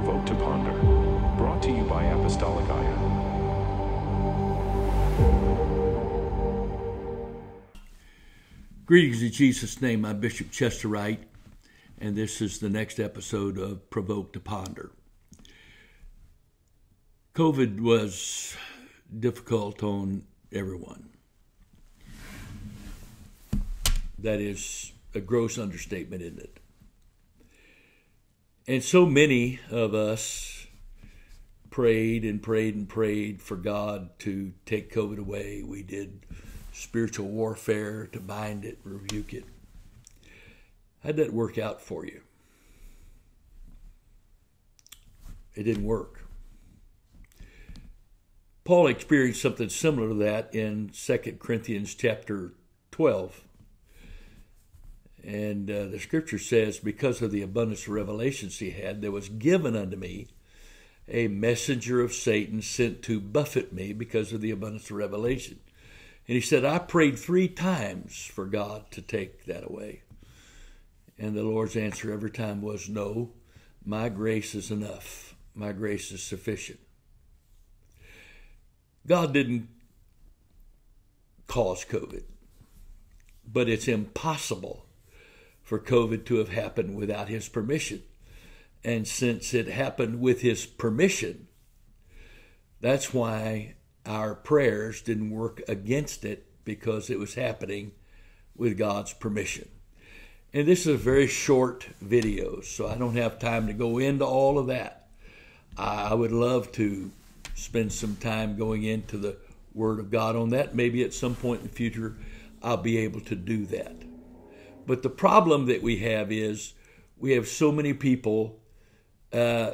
Provoked to Ponder. Brought to you by Apostolic Iron. Greetings in Jesus' name. I'm Bishop Chester Wright, and this is the next episode of Provoked to Ponder. COVID was difficult on everyone. That is a gross understatement, isn't it? And so many of us prayed and prayed and prayed for God to take COVID away. We did spiritual warfare to bind it, rebuke it. How'd that work out for you? It didn't work. Paul experienced something similar to that in 2 Corinthians chapter 12. And uh, the scripture says, because of the abundance of revelations he had, there was given unto me a messenger of Satan sent to buffet me because of the abundance of revelation. And he said, I prayed three times for God to take that away. And the Lord's answer every time was, No, my grace is enough. My grace is sufficient. God didn't cause COVID, but it's impossible for COVID to have happened without his permission. And since it happened with his permission, that's why our prayers didn't work against it because it was happening with God's permission. And this is a very short video, so I don't have time to go into all of that. I would love to spend some time going into the Word of God on that. Maybe at some point in the future, I'll be able to do that. But the problem that we have is we have so many people uh,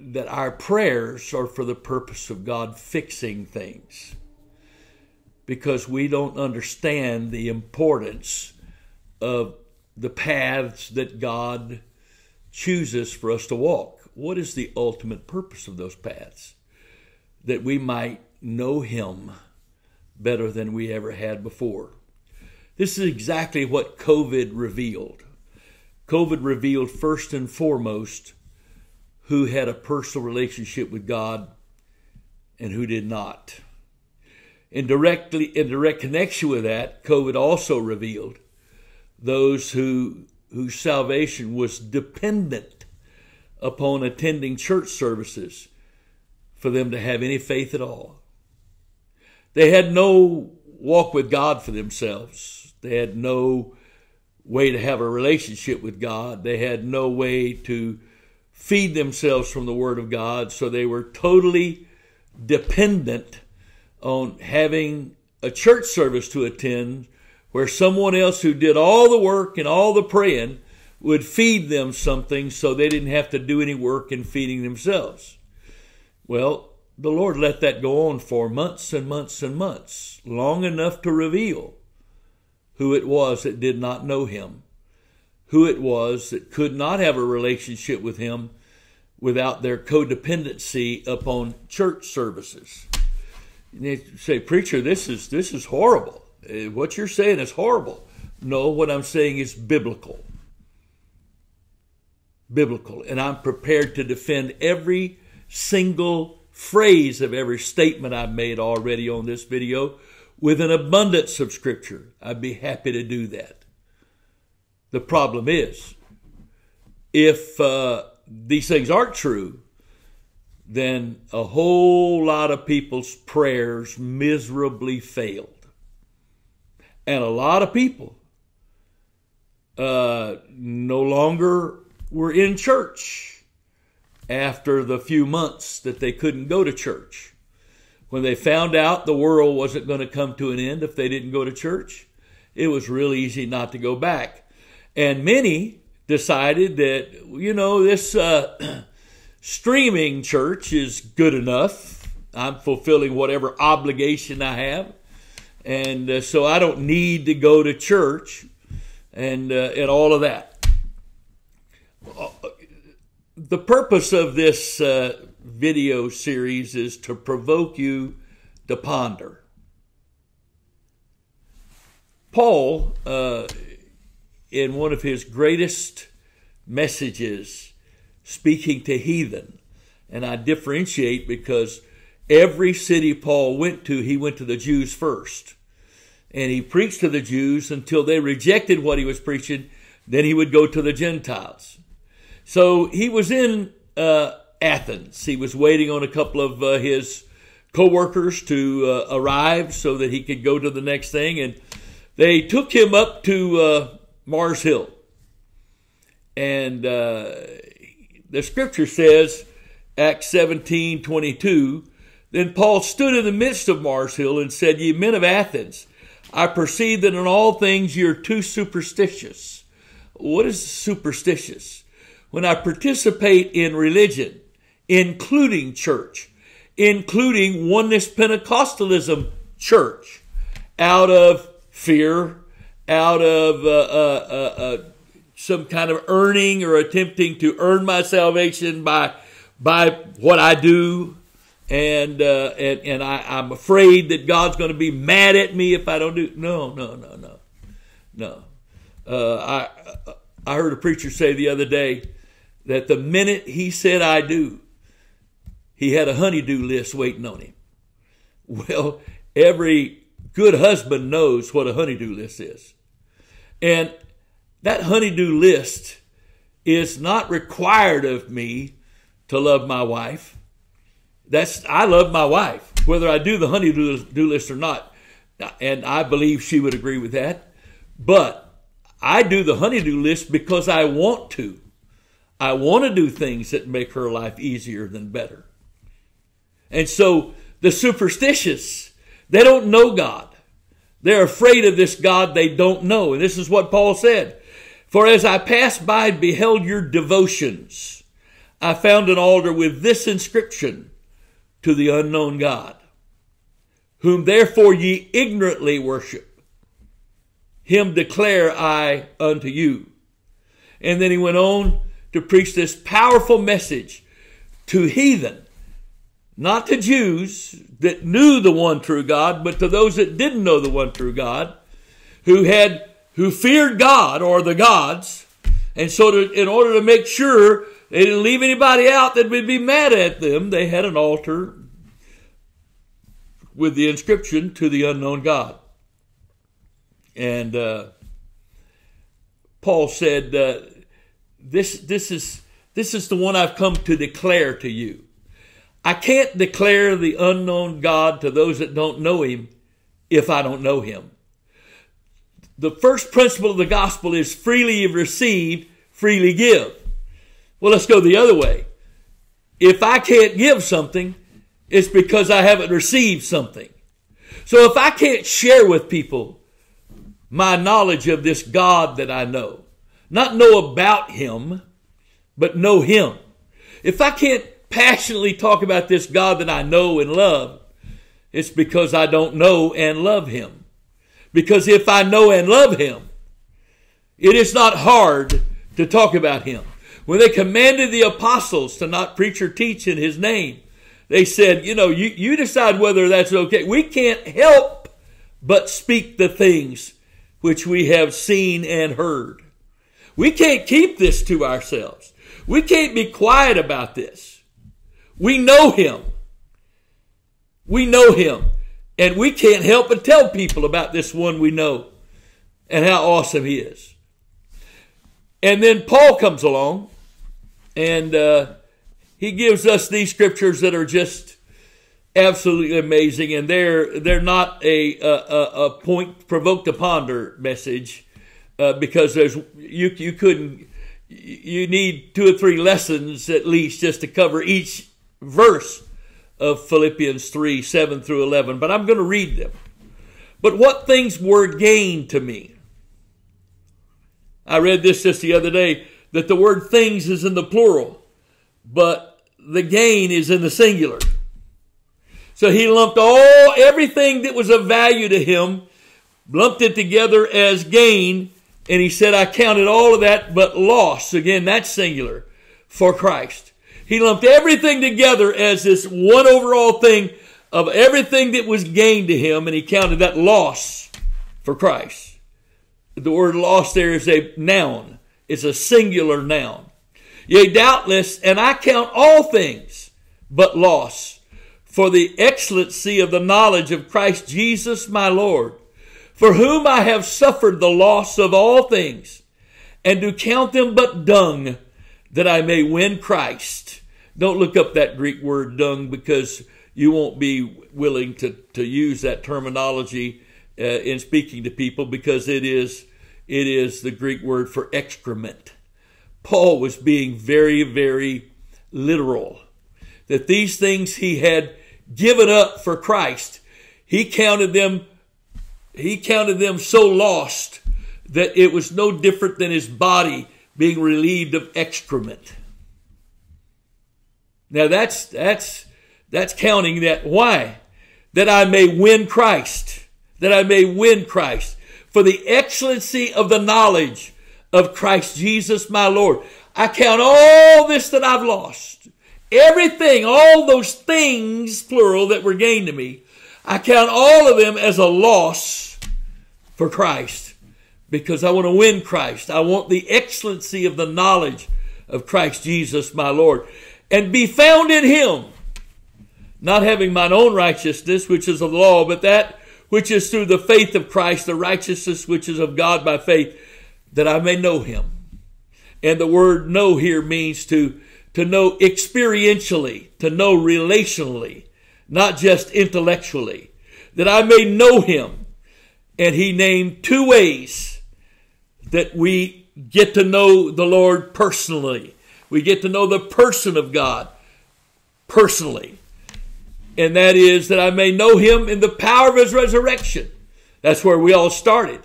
that our prayers are for the purpose of God fixing things because we don't understand the importance of the paths that God chooses for us to walk. What is the ultimate purpose of those paths? That we might know Him better than we ever had before. This is exactly what COVID revealed. COVID revealed first and foremost who had a personal relationship with God and who did not. In directly in direct connection with that, COVID also revealed those who whose salvation was dependent upon attending church services for them to have any faith at all. They had no walk with God for themselves. They had no way to have a relationship with God. They had no way to feed themselves from the Word of God. So they were totally dependent on having a church service to attend where someone else who did all the work and all the praying would feed them something so they didn't have to do any work in feeding themselves. Well, the Lord let that go on for months and months and months, long enough to reveal who it was that did not know him, who it was that could not have a relationship with him without their codependency upon church services. You say, preacher, this is this is horrible. Uh, what you're saying is horrible. No, what I'm saying is biblical. Biblical. And I'm prepared to defend every single phrase of every statement I've made already on this video with an abundance of Scripture, I'd be happy to do that. The problem is, if uh, these things aren't true, then a whole lot of people's prayers miserably failed. And a lot of people uh, no longer were in church after the few months that they couldn't go to church when they found out the world wasn't going to come to an end if they didn't go to church, it was real easy not to go back. And many decided that, you know, this uh, streaming church is good enough. I'm fulfilling whatever obligation I have. And uh, so I don't need to go to church and, uh, and all of that. The purpose of this uh, video series is to provoke you to ponder. Paul, uh, in one of his greatest messages speaking to heathen. And I differentiate because every city Paul went to, he went to the Jews first. And he preached to the Jews until they rejected what he was preaching. Then he would go to the Gentiles. So he was in uh, Athens. He was waiting on a couple of uh, his co-workers to uh, arrive so that he could go to the next thing. And they took him up to uh, Mars Hill. And uh, the scripture says, Acts 17 22, then Paul stood in the midst of Mars Hill and said, Ye men of Athens, I perceive that in all things you're too superstitious. What is superstitious? When I participate in religion, including church, including oneness Pentecostalism church, out of fear, out of uh, uh, uh, uh, some kind of earning or attempting to earn my salvation by by what I do, and uh, and and I, I'm afraid that God's going to be mad at me if I don't do. No, no, no, no, no. Uh, I I heard a preacher say the other day that the minute he said I do, he had a honeydew list waiting on him. Well, every good husband knows what a honeydew list is. And that honeydew list is not required of me to love my wife. That's I love my wife, whether I do the honeydew list or not. And I believe she would agree with that. But I do the honeydew list because I want to. I want to do things that make her life easier than better. And so the superstitious, they don't know God. They're afraid of this God they don't know. And this is what Paul said. For as I passed by and beheld your devotions, I found an altar with this inscription to the unknown God, whom therefore ye ignorantly worship. Him declare I unto you. And then he went on to preach this powerful message to heathen not to Jews that knew the one true God, but to those that didn't know the one true God, who had who feared God or the gods, and so to, in order to make sure they didn't leave anybody out that would be mad at them, they had an altar with the inscription to the unknown God. And uh, Paul said, uh, "This this is this is the one I've come to declare to you." I can't declare the unknown God to those that don't know Him if I don't know Him. The first principle of the gospel is freely you've received, freely give. Well, let's go the other way. If I can't give something, it's because I haven't received something. So if I can't share with people my knowledge of this God that I know, not know about Him, but know Him. If I can't passionately talk about this God that I know and love, it's because I don't know and love Him. Because if I know and love Him, it is not hard to talk about Him. When they commanded the apostles to not preach or teach in His name, they said, you know, you, you decide whether that's okay. We can't help but speak the things which we have seen and heard. We can't keep this to ourselves. We can't be quiet about this. We know him. We know him. And we can't help but tell people about this one we know and how awesome he is. And then Paul comes along and uh, he gives us these scriptures that are just absolutely amazing. And they're, they're not a, a, a point provoked to ponder message uh, because there's, you, you couldn't, you need two or three lessons at least just to cover each verse of Philippians 3 7 through 11, but I'm going to read them. But what things were gained to me? I read this just the other day that the word things is in the plural, but the gain is in the singular. So he lumped all everything that was of value to him, lumped it together as gain, and he said, I counted all of that but loss. Again, that's singular for Christ. He lumped everything together as this one overall thing of everything that was gained to him, and he counted that loss for Christ. The word loss there is a noun. It's a singular noun. Yea, doubtless, and I count all things but loss for the excellency of the knowledge of Christ Jesus my Lord, for whom I have suffered the loss of all things, and do count them but dung, that I may win Christ. Don't look up that Greek word dung because you won't be willing to, to use that terminology uh, in speaking to people because it is it is the Greek word for excrement. Paul was being very, very literal. That these things he had given up for Christ, he counted them, he counted them so lost that it was no different than his body being relieved of excrement. Now that's that's that's counting that why? That I may win Christ. That I may win Christ for the excellency of the knowledge of Christ Jesus my Lord. I count all this that I've lost. Everything, all those things, plural, that were gained to me, I count all of them as a loss for Christ because I want to win Christ. I want the excellency of the knowledge of Christ Jesus my Lord and be found in Him, not having mine own righteousness, which is of the law, but that which is through the faith of Christ, the righteousness which is of God by faith, that I may know him. And the word know here means to, to know experientially, to know relationally, not just intellectually, that I may know him. And he named two ways that we get to know the Lord personally. We get to know the person of God personally and that is that I may know him in the power of his resurrection. That's where we all started.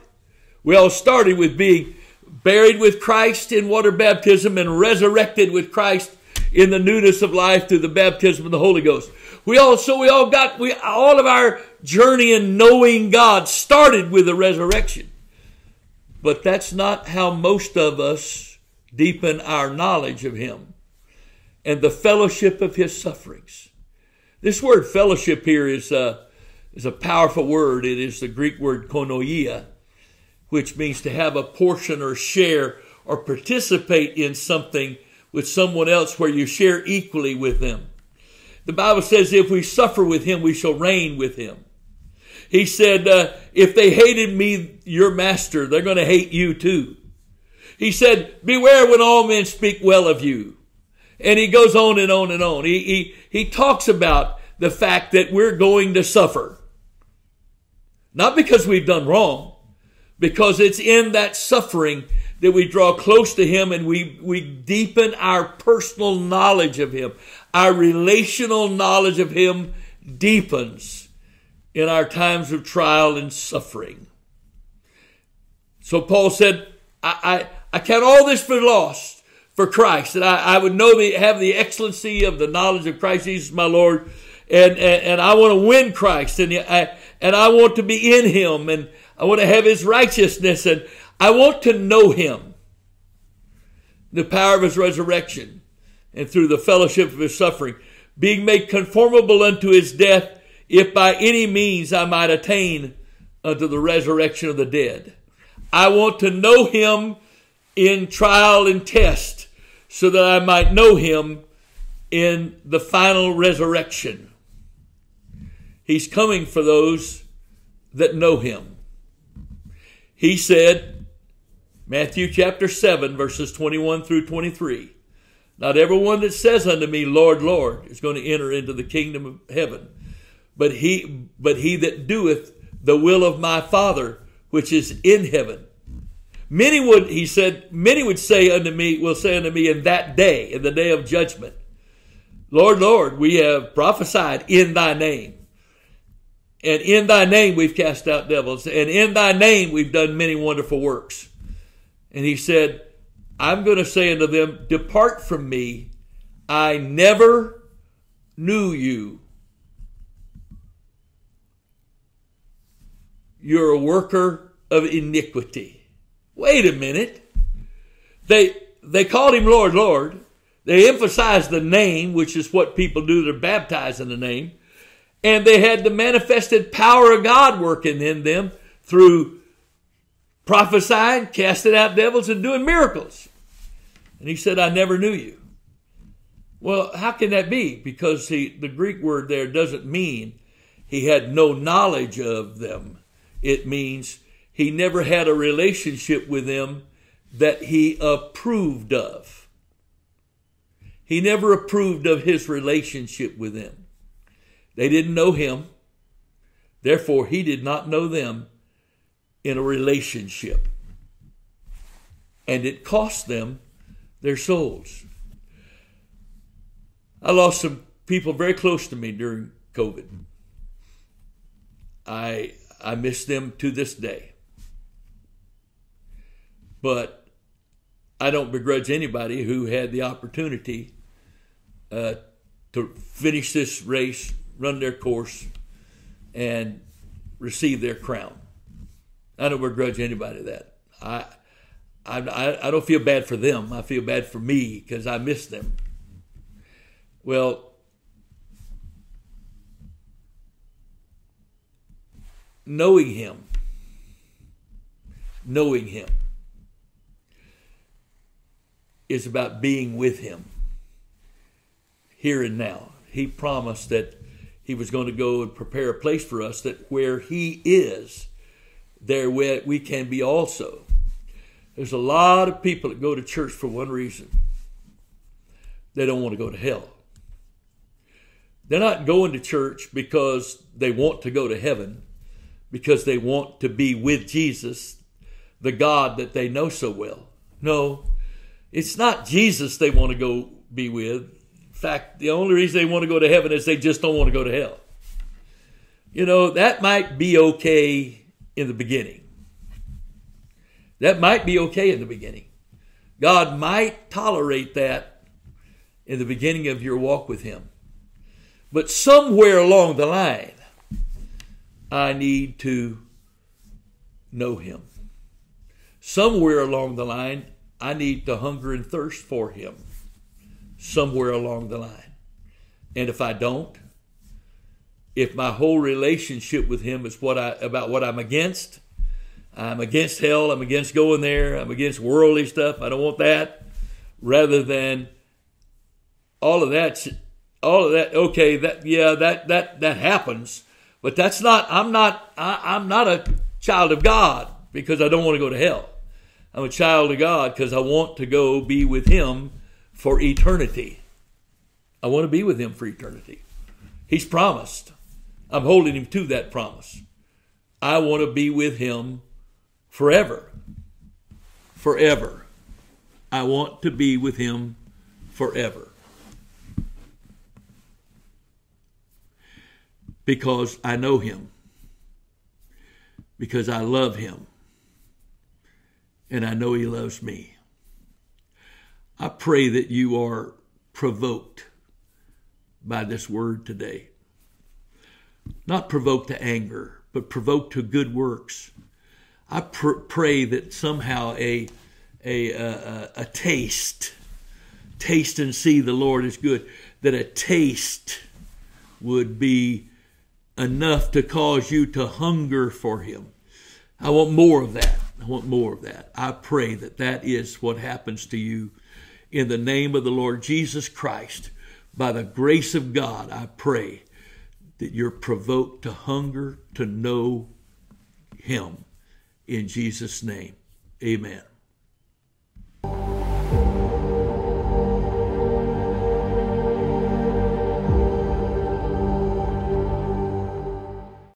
We all started with being buried with Christ in water baptism and resurrected with Christ in the newness of life through the baptism of the Holy Ghost. We all so we all got we all of our journey in knowing God started with the resurrection. But that's not how most of us deepen our knowledge of him and the fellowship of his sufferings. This word fellowship here is a, is a powerful word. It is the Greek word koinonia, which means to have a portion or share or participate in something with someone else where you share equally with them. The Bible says, if we suffer with him, we shall reign with him. He said, uh, if they hated me, your master, they're going to hate you too. He said, beware when all men speak well of you. And he goes on and on and on. He, he, he talks about the fact that we're going to suffer. Not because we've done wrong, because it's in that suffering that we draw close to Him and we, we deepen our personal knowledge of Him. Our relational knowledge of Him deepens in our times of trial and suffering. So Paul said, I, I, I count all this for lost for Christ, that I, I would know the, have the excellency of the knowledge of Christ Jesus my Lord, and, and, and I want to win Christ, and I, and I want to be in Him, and I want to have His righteousness, and I want to know Him, the power of His resurrection, and through the fellowship of His suffering, being made conformable unto His death, if by any means I might attain unto the resurrection of the dead. I want to know Him in trial and test so that I might know him in the final resurrection. He's coming for those that know him. He said, Matthew chapter 7, verses 21 through 23. Not everyone that says unto me, Lord, Lord, is going to enter into the kingdom of heaven, but he, but he that doeth the will of my Father which is in heaven. Many would, he said, many would say unto me, will say unto me in that day, in the day of judgment, Lord, Lord, we have prophesied in thy name. And in thy name we've cast out devils. And in thy name we've done many wonderful works. And he said, I'm going to say unto them, Depart from me. I never knew you. You're a worker of iniquity. Wait a minute. They, they called him Lord, Lord. They emphasized the name, which is what people do. They're baptized in the name. And they had the manifested power of God working in them through prophesying, casting out devils, and doing miracles. And he said, I never knew you. Well, how can that be? Because he, the Greek word there doesn't mean he had no knowledge of them. It means he never had a relationship with them that he approved of. He never approved of his relationship with them. They didn't know him. Therefore, he did not know them in a relationship. And it cost them their souls. I lost some people very close to me during COVID. I I miss them to this day. But I don't begrudge anybody who had the opportunity uh, to finish this race, run their course, and receive their crown. I don't begrudge anybody that. I, I, I don't feel bad for them. I feel bad for me because I miss them. Well, knowing Him, knowing Him is about being with Him here and now. He promised that He was going to go and prepare a place for us, that where He is, there we can be also. There's a lot of people that go to church for one reason they don't want to go to hell. They're not going to church because they want to go to heaven, because they want to be with Jesus, the God that they know so well. No, it's not Jesus they want to go be with. In fact, the only reason they want to go to heaven is they just don't want to go to hell. You know, that might be okay in the beginning. That might be okay in the beginning. God might tolerate that in the beginning of your walk with Him. But somewhere along the line, I need to know Him. Somewhere along the line, I need to hunger and thirst for Him. Somewhere along the line. And if I don't, if my whole relationship with Him is what I about what I'm against, I'm against hell, I'm against going there, I'm against worldly stuff, I don't want that, rather than all of that all of that okay that yeah that that that happens but that's not i'm not I, i'm not a child of god because i don't want to go to hell. I'm a child of god because i want to go be with him for eternity. I want to be with him for eternity. He's promised. I'm holding him to that promise. I want to be with him forever. Forever. I want to be with him forever because I know him, because I love him, and I know he loves me. I pray that you are provoked by this word today. Not provoked to anger, but provoked to good works. I pr- pray that somehow a, a, a, a taste, taste and see the Lord is good, that a taste would be enough to cause you to hunger for Him. I want more of that. I want more of that. I pray that that is what happens to you in the name of the Lord Jesus Christ. By the grace of God, I pray that you're provoked to hunger to know Him. In Jesus' name, amen.